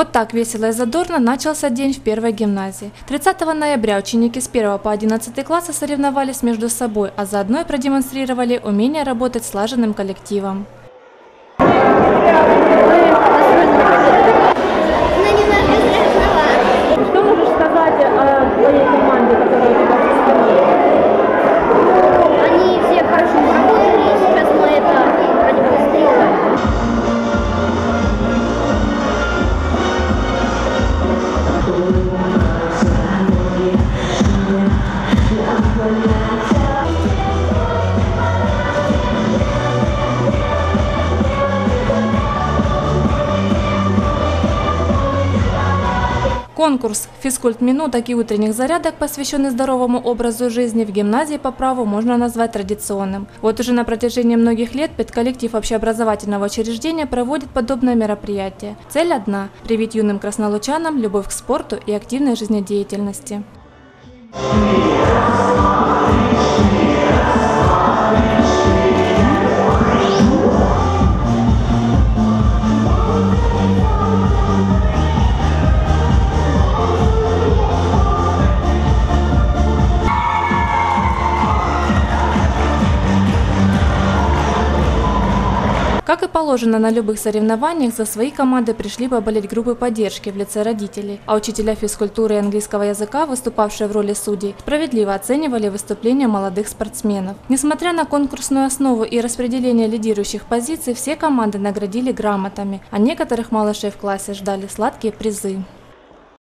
Вот так весело и задорно начался день в первой гимназии. 30 ноября ученики с 1 по 11 класса соревновались между собой, а заодно и продемонстрировали умение работать слаженным коллективом. Конкурс «Физкульт минуток» и утренних зарядок, посвященный здоровому образу жизни в гимназии по праву можно назвать традиционным. Вот уже на протяжении многих лет педколлектив общеобразовательного учреждения проводит подобное мероприятие. Цель одна – привить юным краснолучанам любовь к спорту и активной жизнедеятельности. Как и положено на любых соревнованиях, за свои команды пришли поболеть группы поддержки в лице родителей, а учителя физкультуры и английского языка, выступавшие в роли судей, справедливо оценивали выступления молодых спортсменов. Несмотря на конкурсную основу и распределение лидирующих позиций, все команды наградили грамотами, а некоторых малышей в классе ждали сладкие призы.